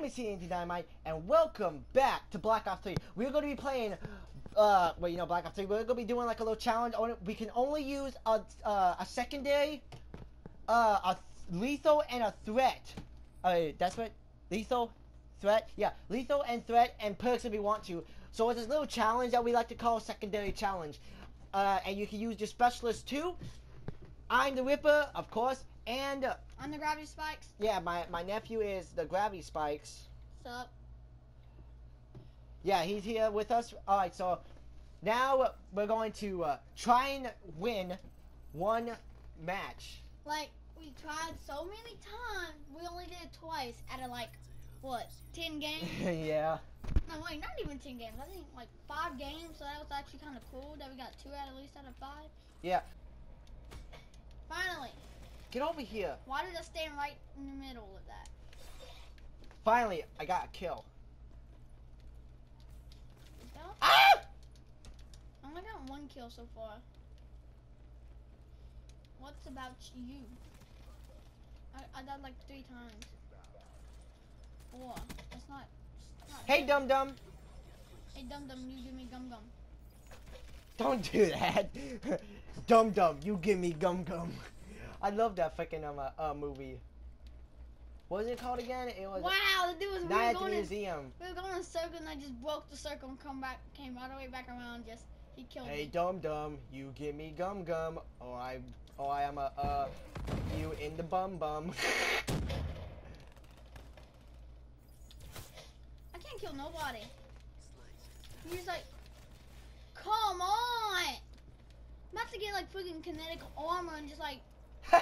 name is TNT Dynamite, and welcome back to Black Ops 3. We're going to be playing, uh, well, you know, Black Ops 3. We're going to be doing like a little challenge. We can only use a, uh, a secondary, uh, a lethal and a threat. Uh, that's what, lethal, threat? Yeah, lethal and threat and perks if we want to. So it's this little challenge that we like to call secondary challenge. Uh, and you can use your specialist too. I'm the Ripper, of course, and... Uh, I'm the Gravity Spikes. Yeah, my, my nephew is the Gravity Spikes. Sup? Yeah, he's here with us. Alright, so now we're going to uh, try and win one match. Like, we tried so many times, we only did it twice out of like, what, 10 games? yeah. No, wait, not even 10 games. I think like 5 games, so that was actually kind of cool that we got 2 out at least out of 5. Yeah. Finally. Get over here. Why did I stand right in the middle of that? Finally, I got a kill. Ah! I only got one kill so far. What's about you? I, I died like three times. Four. That's not. not hey, dum dum. Hey, dum dum, you give me gum gum. Don't do that. dum dum, you give me gum gum. I love that fucking um, uh, uh, movie. What was it called again? It was Wow, the dude was Night we at the going Museum. In, we were going in a circle and I just broke the circle and come back, came all the way back around. Just he killed Hey, me. dum dum, you give me gum gum, or I, or I am a uh, you in the bum bum. I can't kill nobody. He's like, come on! I'm about to get like freaking kinetic armor and just like,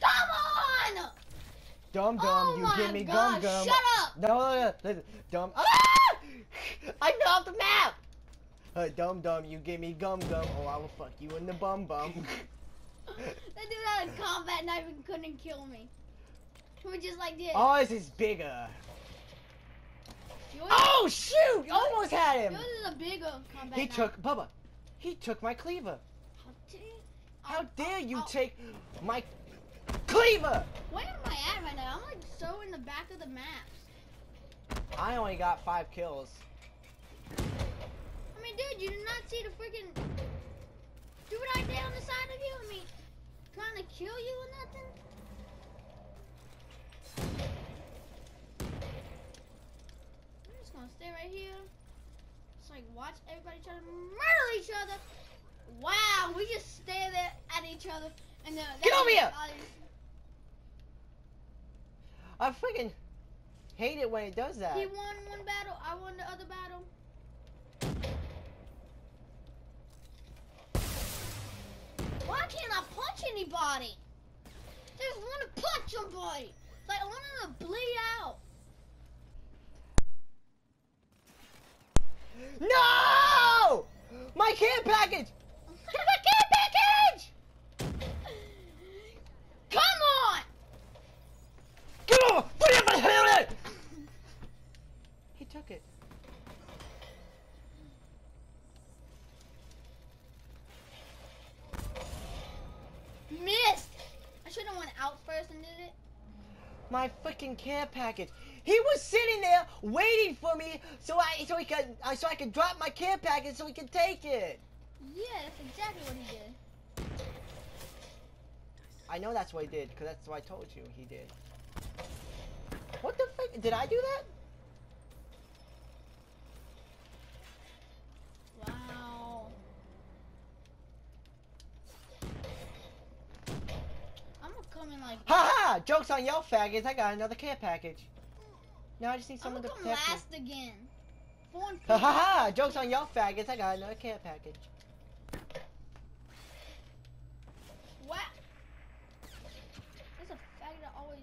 come on! Dum dum, Oh you give me gosh, gum gum. shut up! No, no, no, listen, dum. Ah! I fell off the map. Uh, dum dum, you give me gum gum, or I will fuck you in the bum bum. that dude out of combat knife and couldn't kill me. We just like did. Ours is bigger. Yours, Oh shoot! You almost had him. yours is a bigger combat He knife. took Bubba. He took my cleaver. How dare, you take my cleaver? Where am I at right now? I'm like so in the back of the maps. I only got five kills. I mean, dude, you did not see the freaking dude I did on the side of you. I mean, trying to kill you or nothing. I'm just gonna stay right here. Just like watch everybody try to murder each other. Wow, we just there at each other and uh, Get over here! I freaking hate it when it does that. He won one battle. I won the other battle. Why can't I punch anybody? Just want to punch somebody. Like I want to bleed out. No! My care package! My care package! Come on! Get over! Put it in my helmet! He took it. Missed. I should have went out first and did it. My freaking care package. He was sitting there waiting for me so I so he could uh, so I could drop my care package so he could take it. Yeah, that's exactly what he did. I know that's what he did because that's what I told you he did. What the frick? Did I do that? Wow. I'm gonna come in like. Ha ha! Jokes on y'all faggots. I got another care package. Now I just need someone to protect me. last again. Four and Ha four. ha ha! Jokes on y'all faggots. I got another care package. Wow. There's a faggot that always.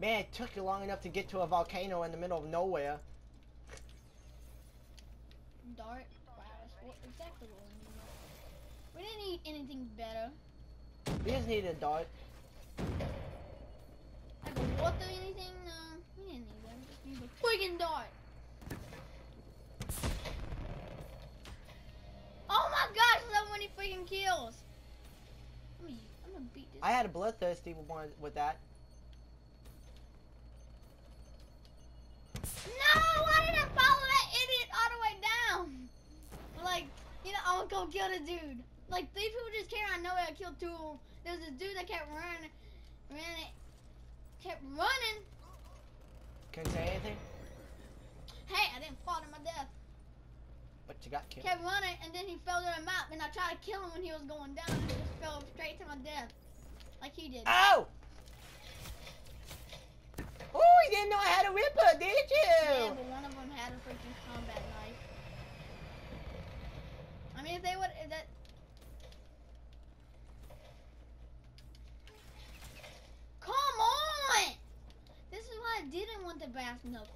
Man, it took you long enough to get to a volcano in the middle of nowhere. Dart. Wow, what, exactly what we needed. We didn't need anything better. We just needed a dart. Water or anything? No, uh, we didn't need. We just need a friggin' dart. Oh my gosh, so many freaking kills. I'm gonna, I'm beat this. I had a bloodthirsty with one with that. No, why did I follow that idiot all the way down? Like, you know, I'm gonna go kill the dude. Like, these people just came out of nowhere and killed two of them. There was this dude that kept running, it, kept running. Couldn't say anything, Hey, I didn't fall to my death. but you got killed. Kept running, and then he fell to the map, and I tried to kill him when he was going down, and he just fell straight to my death. Like he did. Oh! Oh, you didn't know I had a Ripper, did you? Yeah, but one of them had a freaking combat knife. I mean, if they would, if that. Come on! This is why I brass knuckles.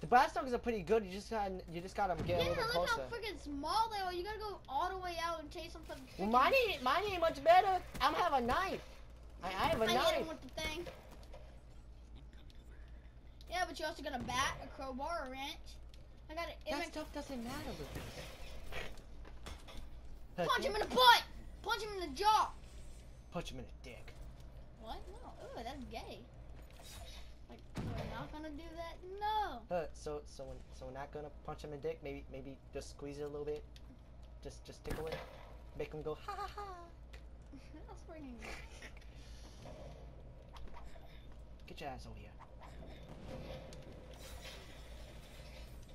The brass knuckles are pretty good. You just got you just gotta get a yeah, little bit look closer. how freaking small they are. You gotta go all the way out and chase them for the. Well, mine ain't mine ain't much better. I'm have a knife. I, I have a I hit knife. him with the thing. Yeah, but you also got a bat, a crowbar, a wrench. I got it. That stuff doesn't matter with this. Punch him in the butt! Punch him in the jaw! Punch him in the dick. What? No. Ooh, that's gay. We're not gonna do that? No. Uh, so so when, so we're not gonna punch him in the dick. Maybe maybe just squeeze it a little bit. Just just tickle it. Make him go ha ha ha. that's freaking. Get your ass over here.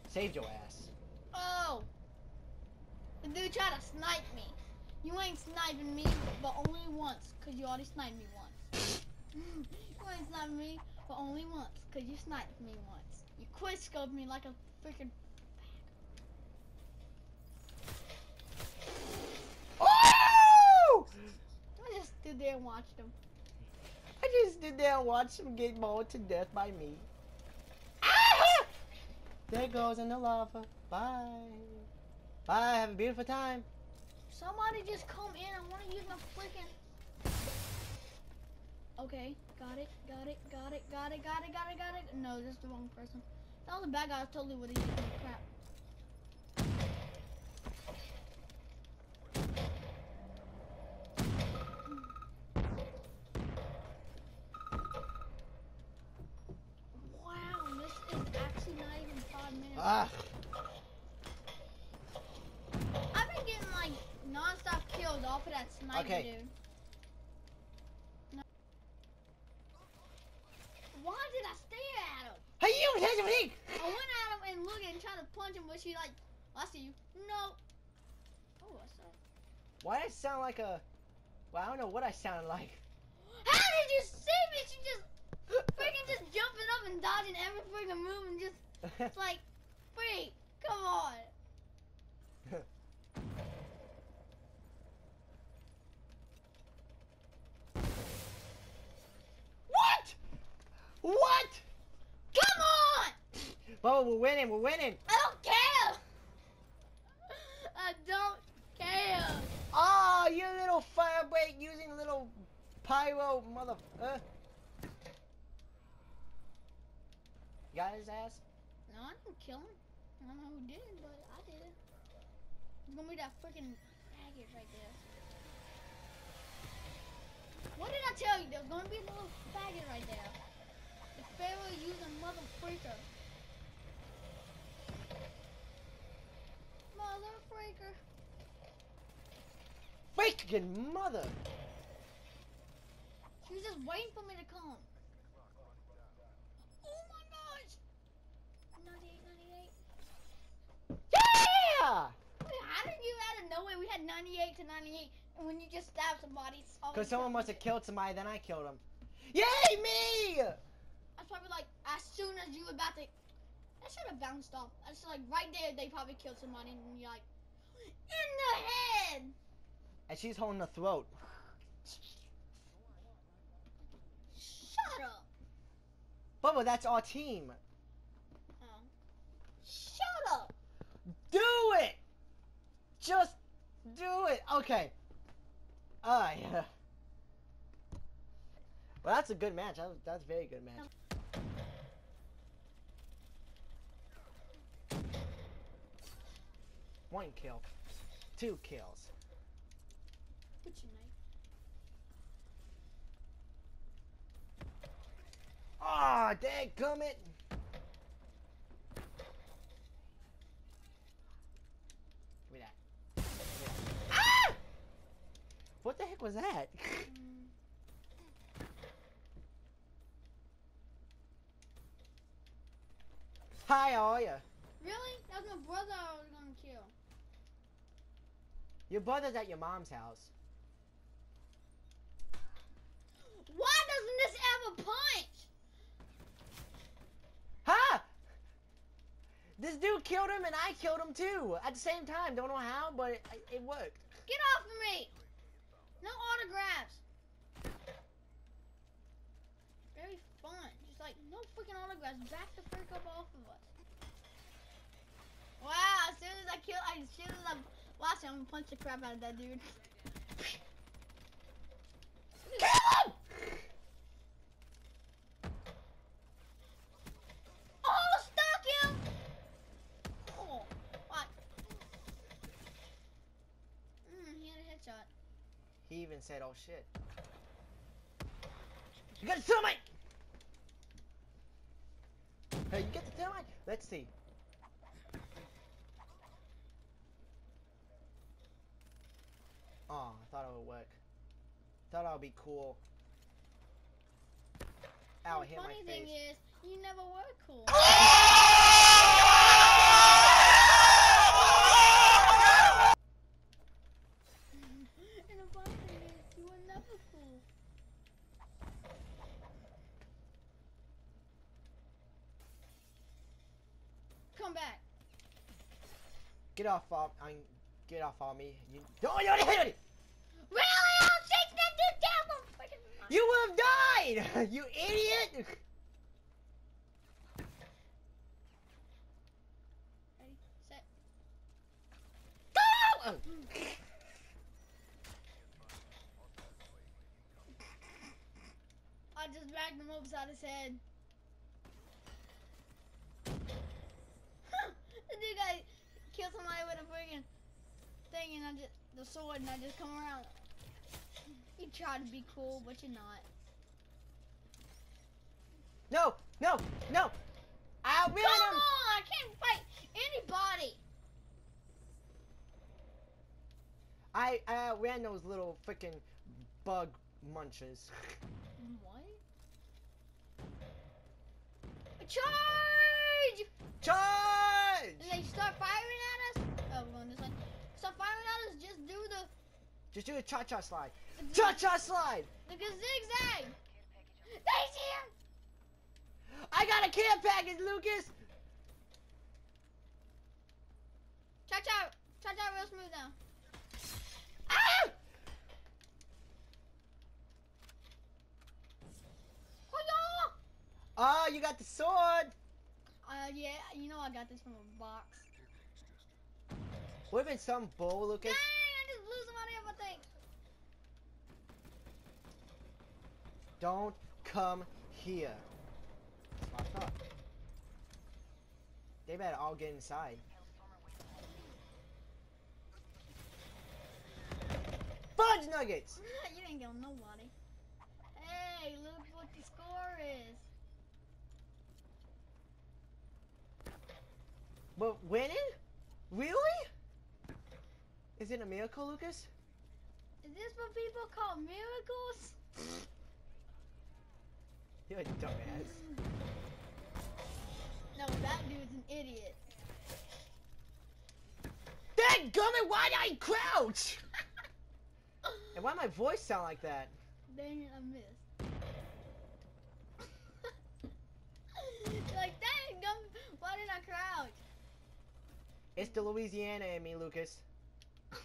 Saved your ass. Oh! The dude tried to snipe me. You ain't sniping me, but only once, cause you already sniped me once. you ain't sniping me, but only once, cause you sniped me once. You quick scoped me like a freaking. Oh! I just stood there and watched him. I just stood there and watched him get mauled to death by me. Ah! There goes in the lava. Bye. Bye. Have a beautiful time. Somebody just come in. I want to use my freaking. Okay, got it, got it, got it, got it, got it, got it, got it. No, that's the wrong person. That was a bad guy. I totally would have used crap. Wow, this is actually not even five minutes. Ah. I've been getting like non-stop kills off of that sniper Okay. dude. Why did I stare at him? Hey, you! Your thing. I went at him and looked and tried to punch him, but she like, I see you. No. Oh, I saw. Why did I sound like a? Well, I don't know what I sounded like. How did you see me? She just freaking just jumping up and dodging every freaking move and just it's like, freak, come on. what? What? Come on! Bubba, we're winning. We're winning. I don't care. I don't care. Oh, you little Firebreak using little pyro mother. Uh. You got his ass? No, I didn't kill him. I don't know who did it, but I did it. It's gonna be that freaking faggot right there. What did I tell you? There's gonna be a little faggot right there. The pharaoh using mother freaker. Mother freaker. Freaking mother! She was just waiting for me to come. Oh my gosh! 98, 98. Yeah! How did you out of nowhere? We had 98 to 98, and when you just stabbed somebody, Because someone must have killed somebody, then I killed him. Yay, me! That's probably like as soon as you were about to. That should have bounced off. That's like right there. They probably killed somebody, and you're like, in the head. And she's holding the throat. Shut up. Bubba, that's our team. Oh. Shut up. Do it! Just do it! Okay. Alright. well, that's a good match. That was, that's a very good match. One kill. Two kills kitchen knife. Ah, oh, dang, come it! Give me that. Ah! What the heck was that? Hi, how are you? Really? That was my brother I was gonna kill. Your brother's at your mom's house. Why doesn't this punch? Ha! This dude killed him and I killed him too at the same time. Don't know how, but it, it worked. Get off of me! No autographs. Very fun. Just like no freaking autographs. Back the frick up off of us. Wow! As soon as I kill, as soon as I watch, I'm gonna punch the crap out of that dude. Kill him! Oh, stuck him! Oh, what? Mm, he had a headshot. He even said, "Oh shit." You got the thermite. Hey, you get the thermite? Let's see. Oh, I thought it would work. Thought I would be cool. Ow, the it hit my funny thing face. is, you never were cool. and the funny thing is, you were never cool. Come back. Get off of, I get off on me. You, oh, you already hit it! Really? I'll chase that dude down You would have died! You idiot! Ready, set. Go! Oh. I just backed him upside his head. the dude got killed somebody with a freaking thing, and I just the sword, and I just come around. You try to be cool, but you're not. No, no, no! I Come ran him! on! I can't fight anybody. I I ran those little freaking bug munchers. What? Charge! Charge! And they start firing at us. Oh, we're going this way. Start firing at us. Just do the Just do a cha cha slide. Cha cha slide! the zigzag. They see him. I got a care package, Lucas! Cha cha, cha cha, real smooth now. Ah! Oh, you got the sword! Uh, yeah, you know I got this from a box. Would have been some bull, Lucas. Dang. I just blew somebody up. I think. Don't come here. Fuck up. They better all get inside. Fudge nuggets! you didn't kill nobody. Hey, look what the score is. But winning? Really? Is it a miracle, Lucas? Is this what people call miracles? You're a dumbass. No, that dude's an idiot. Dang gummit, why'd I crouch? And why my voice sound like that? Dang it, I missed. Like, dang, gum, why did I crouch? It's the Louisiana in me, Lucas. What's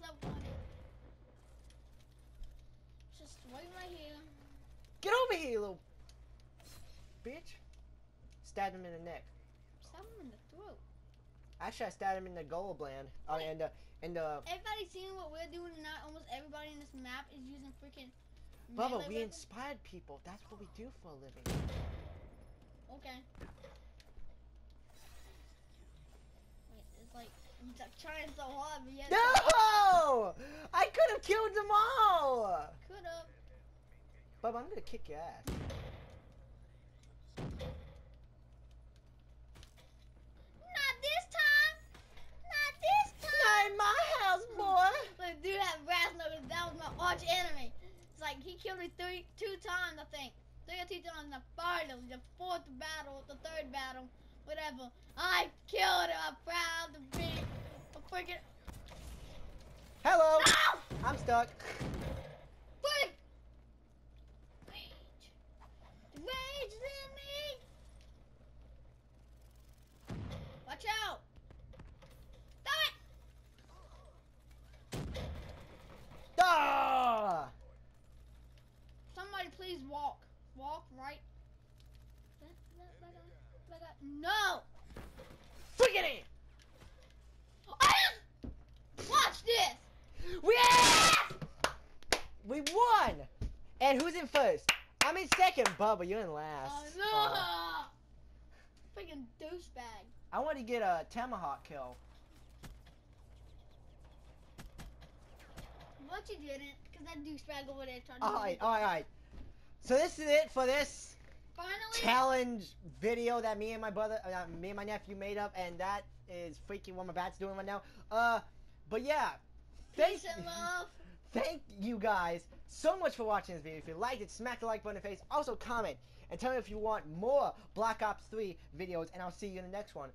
so funny? Just wave right here. Get over here, you little bitch. Stab him in the neck. Stab him in the throat. Actually, I stabbed him in the gallbladder. Oh, and the and the. Everybody's seeing what we're doing tonight? Almost everybody in this map is using freaking. Bubba, we weapons. inspired people. That's what we do for a living. Okay. Wait, like trying so hard, but yet No! I could have killed them all. could have. Bubba, I'm gonna kick your ass. Not this time. Not this time. Not in my house, boy. Look, dude, that brass knuckles, that was my arch enemy. It's like he killed me three, two times, I think. Three or two times. in The final, the fourth battle, the third battle, whatever. I killed him. I'm proud to be Hello. No! I'm stuck. Freak! Rage. Rage is in me. Watch out. Die! Ah! Somebody please walk. Walk right. No! Friggin' it! Watch this! We we won. And who's in first? I'm in second, Bubba. You're in last. Oh no! Uh, Freaking douchebag. I want to get a tomahawk kill. But you didn't, because that douchebag over there tried to All do right, it. all right, all right. So this is it for this Finally, challenge video that me and my brother, uh, me and my nephew made up, and that is freaking what my bat's doing right now. Uh, but yeah, thank peace and love. thank you guys so much for watching this video. If you liked it, smack the like button in the face. Also comment and tell me if you want more Black Ops 3 videos, and I'll see you in the next one.